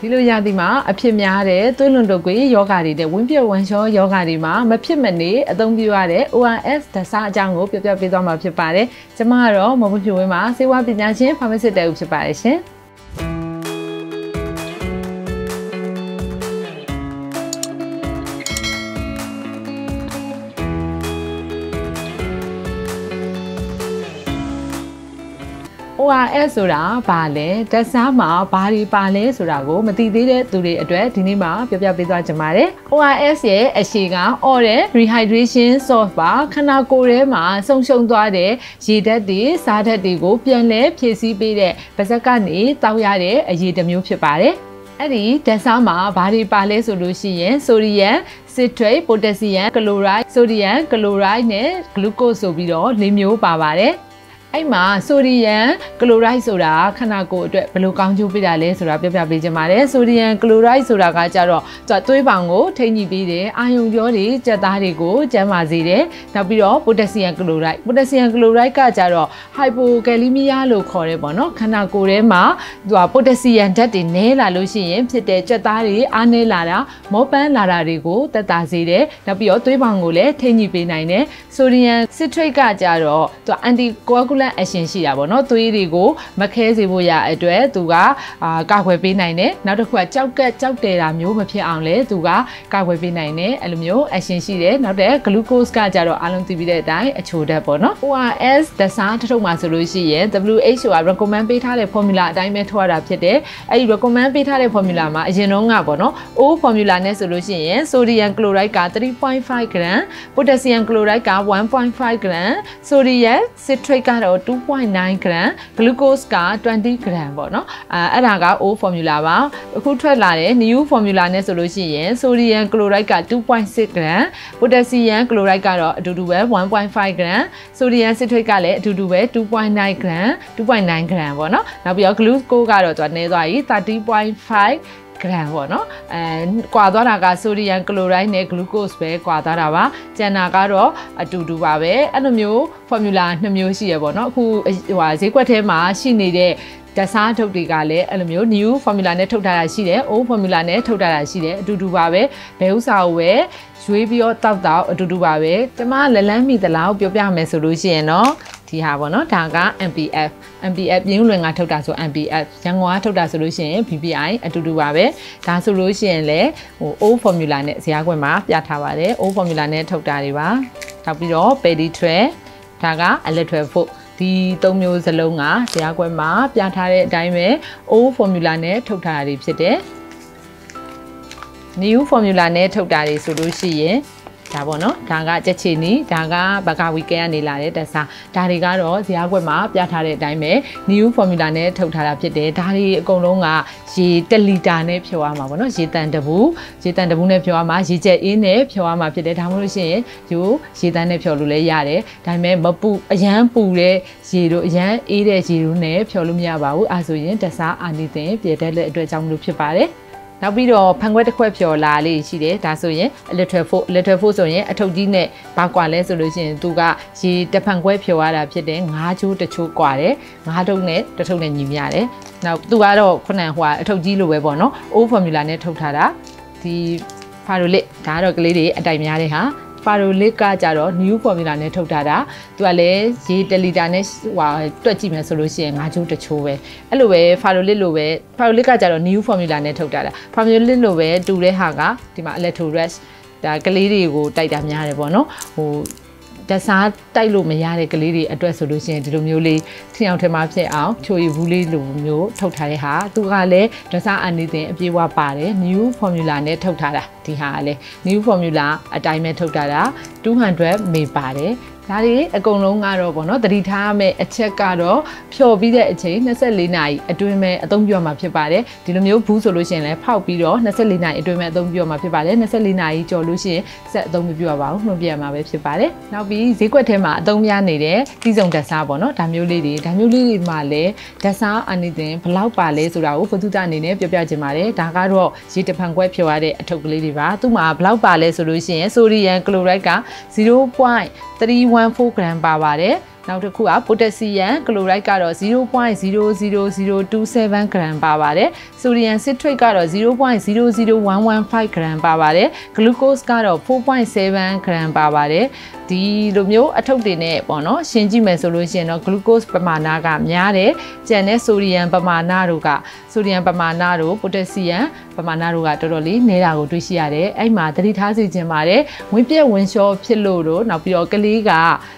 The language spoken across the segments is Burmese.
ဒီလိုရာသီမှာအဖြစ်များတဲ့သွေးလွန်တုပ်ကွေးယောဂါတွေနဲ့ဝင်းပြဝမ်းလျှောယောဂါတွေမှာမဖြစ်မနေအသုံးပြုရတဲ့ ORS ဒစာအကြောင်းကိုပြောပြပေးသွားမှာဖြစ်ပါတယ်။ကျွန်မကတော့မမဖြူဝင်းမှာစေဝါပညာရှင် pharmacist တူဖြစ်ပါတယ်ရှင်။ ORS ဆိုတာဘာလဲတက်စားမှာဘာတွေပါလဲဆိုတာကိုမသိသေးတဲ့သူတွေအတွက်ဒီနေ့မှာပြောပြပေးသွားချင်ပါတယ် ORS ရဲ့အရှိက oral rehydration source ပါခန္ဓာကိုယ်ထဲမှာဆုံရှုံသွားတဲ့ရေဓာတ်တွေစားဓာတ်တွေကိုပြန်လဲဖြည့်ဆည်းပေးတဲ့ပါဇက်ကနေတောက်ရတဲ့အရည်တစ်မျိုးဖြစ်ပါတယ်အဲ့ဒီဓာတ်စားမှာဘာတွေပါလဲဆိုလို့ရှိရင်ဆိုဒီယမ်စစ်ထရိတ်ပိုတက်ဆီယမ်ကလိုရိုက်ဆိုဒီယမ်ကလိုရိုက်နဲ့ဂလူကို့ဆိုပြီးတော့၄မျိုးပါပါတယ် အဲ့မှာဆိုဒီယမ်ကလိုရိုက်ဆိုတာခန္ဓာကိုယ်အတွက်ဘယ်လိုကောင်းကျိုးပေးတာလဲဆိုတာပြောပြပေးချင်ပါတယ်ဆိုဒီယမ်ကလိုရိုက်ဆိုတာကကြတော့သူကသွေးပောင်ကိုထိန်းညှိပေးတယ်အာယုံကြောတွေကြက်သားတွေကိုကျန်းမာစေတယ်နောက်ပြီးတော့ပိုတက်ဆီယမ်ကလိုရိုက်ပိုတက်ဆီယမ်ကလိုရိုက်ကကြတော့ဟိုက်ပိုကယ်လီမီးယားလို့ခေါ်တယ်ပေါ့နော်ခန္ဓာကိုယ်ထဲမှာသူကပိုတက်ဆီယမ်ဓာတ်တွေနည်းလာလို့ရှိရင်ဖြစ်တဲ့ကြက်သားတွေအားနည်းလာတာမောပန်းလာတာတွေကိုတက်တာစေတယ်နောက်ပြီးတော့သွေးပောင်ကိုလည်းထိန်းညှိပေးနိုင်တယ်ဆိုဒီယမ်စစ်ထရိတ်ကကြတော့သူကအန်တီကိုအကူလန့်အရှင်ရှိတာပေါ့နော်သွေးတွေကိုမခဲစေဖို့ရအတွက်သူကအာကာကွယ်ပေးနိုင်တယ်နောက်တစ်ခုကကြောက်ကက်ကြောက်တယ်တာမျိုးမဖြစ်အောင်လဲသူကကာကွယ်ပေးနိုင်တယ်အဲ့လိုမျိုးအရှင်ရှိတယ်နောက်တဲ့ glucose ကကြတော့အားလုံးသိပြီးတဲ့အတိုင်းအချိုဓာတ်ပေါ့နော် ORS ဒစားတစ်ထုပ်မှာဆိုလို့ရှိရင် WHO က recommend ပေးထားတဲ့ formula အတိုင်းပဲထုတ်ရတာဖြစ်တယ်အဲ့ဒီ recommend ပေးထားတဲ့ formula မှာအရင်တော့ကပေါ့နော် O formula နဲ့ဆိုလို့ရှိရင် sodium chloride က3.5 gram potassium chloride က1.5 gram sodium citrate ကတော့2.9 gram glucose က20 gram ပေါ့နော်အဲအဲ့ဒါက O formula ပါအခုထွက်လာတဲ့ new formula နဲ့ဆိုလို့ရှိရင် sodium chloride က2.6 gram potassium chloride ကတော့အတူတူပဲ1.5 gram sodium citrate ကလည်းအတူတူပဲ2.9 gram 2.9 gram ပေါ့နော်နောက်ပြီးတော့ glucose ကတော့သူကနည်းသွားပြီ30.5 gram ပေါ့နော်အဲကွာသွားတာကဆိုဒီယမ်ကလိုရိုက်နဲ့ဂလူကို့စ်ပဲကွာသွားတာပါကျန်တာကတော့အတူတူပါပဲအဲ့လိုမျိုး formula နှစ်မျိုးရှိရပေါ့နော်အခုဟိုဟာဈေးကွက်ထဲမှာရှိနေတဲ့တစားထုတ်တွေကလည်းအဲ့လိုမျိုး new formula နဲ့ထုတ်ထားတာရှိတယ် old formula နဲ့ထုတ်ထားတာရှိတယ်အတူတူပါပဲဘယ်ဥစ္စာကိုပဲရွေးပြီးတော့တောက်တောက်အတူတူပါပဲကျမလက်လန်းမိသလားပြောပြမယ်ဆိုလို့ရှိရင်တော့ ဒီဟာပေါ့နော်ဒါက MPF MPF ပြင်းလွင်ကထုတ်တာဆို MPF ရန်ကုန်ကထုတ်တာဆိုလို့ရှိရင် BPI အတူတူပါပဲဒါဆိုလို့ရှိရင်လည်းဟို O formula နဲ့ဇာတ်ခွင့်မှာပြထားပါတယ် O formula နဲ့ထုတ်တာတွေပါနောက်ပြီးတော့ Peditre ဒါက Electro Folk ဒီသုံးမျိုးစလုံးကတရားခွဲမှာပြထားတဲ့အတိုင်းပဲ O formula နဲ့ထုတ်ထားတာတွေဖြစ်တယ် new formula နဲ့ထုတ်တာတွေဆိုလို့ရှိရင် ဒါပေါ့နော်ဒါကကြက်ချီနီဒါကဘကာဝီကဲကနေလာတဲ့တက်စားဒါတွေကတော့ဇာတ်ကွက်မှာပြထားတဲ့အတိုင်းပဲ new formula နဲ့ထုတ်ထားတာဖြစ်တယ်ဒါတွေအကုန်လုံးကရေ1လီတာနဲ့ဖြောရမှာပေါ့နော်ရေတန်တဘူးရေတန်တဘူးနဲ့ဖြောရမှာရေကျက်အေးနဲ့ဖြောရမှာဖြစ်တယ်ဒါမှမဟုတ်ရှင်ယူရေတန်နဲ့ဖြောလို့လည်းရတယ်ဒါပေမဲ့မပူအရန်ပူတဲ့ရေတို့အရန်အေးတဲ့ရေတို့နဲ့ဖြောလို့မရပါဘူးအဲဆိုရင်တက်စားအာနီတင်ပြတဲ့လက်အတွက်ကြောင့်မလို့ဖြစ်ပါတယ် နောက်ပြီးတော့ဖန်ခွက်တစ်ခွက်ဖြော်လာလေးရှိတယ်ဒါဆိုရင် little four little four ဆိုရင်အထုပ်ကြီးနဲ့ဘာကွာလဲဆိုလို့ရှိရင်သူကရေတစ်ဖန်ခွက်ဖြော်ရတာဖြစ်တယ်ငါးချိုးတစ်ချိုးကွာတယ်ငါးထုပ်နဲ့တစ်ထုပ်နဲ့ညီမျှတယ်နောက်သူကတော့ခုနကဟိုအထုပ်ကြီးလိုပဲပေါ့နော် O formula နဲ့ထုတ်ထားတာဒီဖာရိုလစ်ဒါကတော့ကလေးတွေအတိုင်များတဲ့ဟာ ဖာရိုလစ်ကကြတော့ new formula နဲ့ထုတ်ထားတာသူကလည်းရေ1လီတာနဲ့ဟိုတွက်ကြည့်မယ်ဆိုလို့ရှိရင်ငါးချိုးတစ်ချိုးပဲအဲ့လိုပဲဖာရိုလစ်လိုပဲဖာရိုလစ်ကကြတော့ new formula နဲ့ထုတ်ထားတာဖာရိုလစ်လိုပဲတူတဲ့ဟာကဒီမှာ electrorex ဒါကလေးတွေကိုတိုက်တာများတယ်ပေါ့နော်ဟို တစားတိုက်လို့မရတဲ့ကလေးတွေအတွက်ဆိုလို့ရှိရင်ဒီလိုမျိုးလေးထင်အောင်ထင်မှာဖြစ်အောင်ချိုရည်ဘူးလေးလိုမျိုးထုတ်ထားတဲ့ဟာသူကလည်းတစားအနေနဲ့အပြေးဝပါတယ် new formula နဲ့ထုတ်ထားတာဒီဟာကလည်း new formula အတိုင်းပဲထုတ်ထားတာ200မေပါတယ် ဒါတွေအကုန်လုံးကတော့ဗောနော်တတိထားရမယ့်အချက်ကတော့ဖြော်ပြီးတဲ့အချိန်24နာရီအတွင်းမဲ့အသုံးပြုရမှာဖြစ်ပါတယ်ဒီလိုမျိုးဘူးဆိုလို့ရှိရင်လည်းဖောက်ပြီးတော့24နာရီအတွင်းမဲ့အသုံးပြုရမှာဖြစ်ပါတယ်24နာရီကျော်လို့ရှိရင်ဆက်အသုံးမပြုရပါဘူးနှုတ်ပြရမှာပဲဖြစ်ပါတယ်နောက်ပြီးဈေးကွက်ထဲမှာအသုံးများနေတဲ့စီးစုံတက်စားပေါ့နော်ဒါမျိုးလေးတွေဒါမျိုးလေးတွေမှာလည်းတက်စားအနိသင်ဘလောက်ပါလဲဆိုတာကိုဘုသူတအနေနဲ့ပြောပြချင်ပါတယ်ဒါကတော့ရေတဖန်ခွဲဖြော်ရတဲ့အထုပ်ကလေးတွေပါသူ့မှာဘလောက်ပါလဲဆိုလို့ရှိရင်ဆိုဒီယမ်ကလိုရိုက်က0.3 114 gram ပါပါတယ် နောက်တစ်ခုက potassium chloride ကတော့0.00027 gram ပါပါတယ်။ sodium citrate ကတော့0.00115 gram ပါပါတယ်။ glucose ကတော့4.7 gram ပါပါတယ်။ဒီလိုမျိုးအထုပ်တွေနဲ့ပေါ့နော်ရှင်းကြည့်မယ်ဆိုလို့ရှိရင်တော့ glucose ပမာဏကများတယ်။ကျန်တဲ့ sodium ပမာဏတို့က sodium ပမာဏတို့ potassium ပမာဏတို့ကတော်တော်လေးနည်းတာကိုတွေ့ရှိရတယ်။အဲ့မှာသတိထားစီခြင်းပါတယ်။ဝင်ပြက်ဝင်လျှောဖြစ်လို့တို့နောက်ပြီးတော့ကလေးက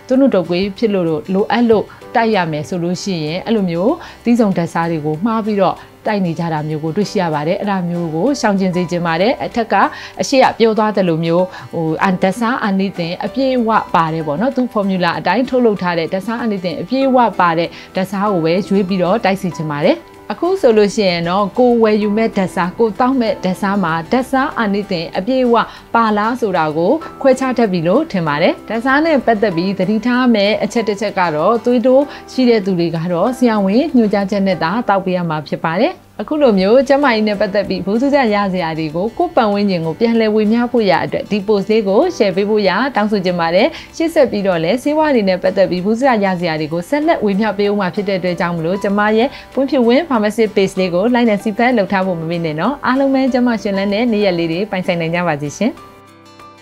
သူ့နုတုပ်ကွေးဖြစ်လို့တို့လိုအပ်လို့တိုက်ရမယ်ဆိုလို့ရှိရင်အဲ့လိုမျိုးသီးဆောင်ဓာတ်စားတွေကိုမှားပြီးတော့တိုက်နေကြတာမျိုးကိုတွေ့ရှိရပါတယ်အဲ့ဒါမျိုးကိုရှောင်ကျဉ်စေချင်ပါတယ်အထက်ကအရှိရပြောသွားတယ်လို့မျိုးဟိုအန်ဒဆာအနိသင်အပြည့်ဝပါတယ်ပေါ့နော်သူ formula အတိုင်းထုတ်လုပ်ထားတဲ့ဒဆာအနိသင်အပြည့်ဝပါတဲ့ဒဆာကိုပဲရွေးပြီးတော့တိုက်စီချင်ပါတယ် အခုဆိုလို့ရှိရင်တော့ကိုဝယ်ယူမဲ့ဓာတ်စားကိုတောက်မဲ့ဓာတ်စားမှာဓာတ်စားအာနိသင်အပြည့်အဝပါလားဆိုတာကိုခွဲခြားတတ်ပြီလို့ထင်ပါတယ်ဓာတ်စားနဲ့ပတ်သက်ပြီးသတိထားမဲ့အချက်တစ်ချက်ကတော့သွေးတိုးရှိတဲ့သူတွေကတော့ဆရာဝန်ညွှန်ကြားချက်နဲ့သာတောက်ပေးရမှာဖြစ်ပါတယ် အခုလိုမျိုးကျမကြီးနဲ့ပတ်သက်ပြီးဘူးစုကြရစရာတွေကိုကိုယ်ပတ်ဝန်းကျင်ကိုပြန်လည်ဝေမျှဖို့ရအတွက်ဒီ post လေးကို share ပေးဖို့ရတောင်းဆိုချင်ပါတယ်ရှေ့ဆက်ပြီးတော့လည်းဆေးဝါးတွေနဲ့ပတ်သက်ပြီးဘူးစုကြရစရာတွေကိုဆက်လက်ဝေမျှပေးအောင်မှာဖြစ်တဲ့အတွက်ကြောင့်မလို့ကျမရဲ့ပွင့်ဖြစ်ဝင်း pharmacy page လေးကို like နဲ့ subscribe လုပ်ထားဖို့မမေ့နဲ့နော်အားလုံးပဲကျမရှင်လန်းတဲ့နေ့ရက်လေးတွေပိုင်ဆိုင်နိုင်ကြပါစေရှင်